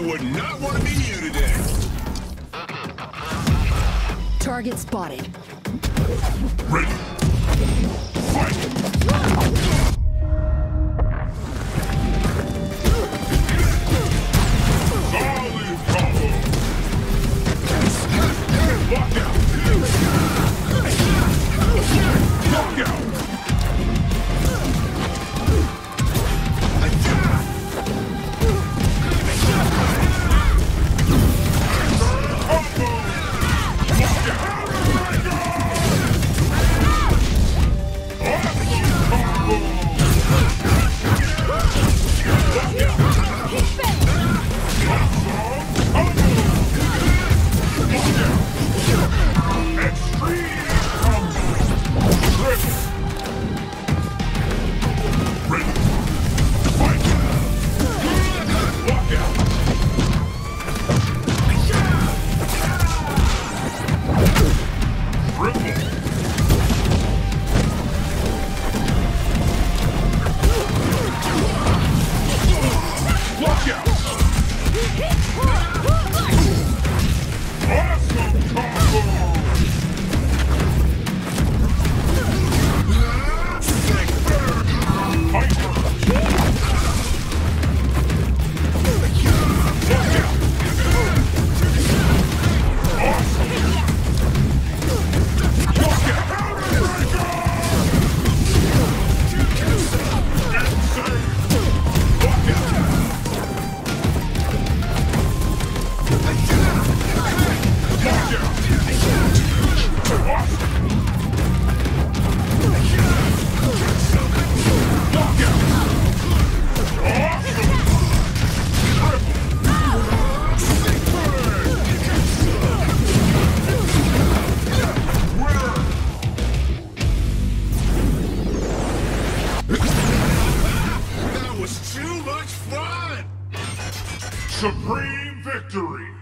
I would not want to be you today. Target spotted. Ready. Fight! Supreme victory!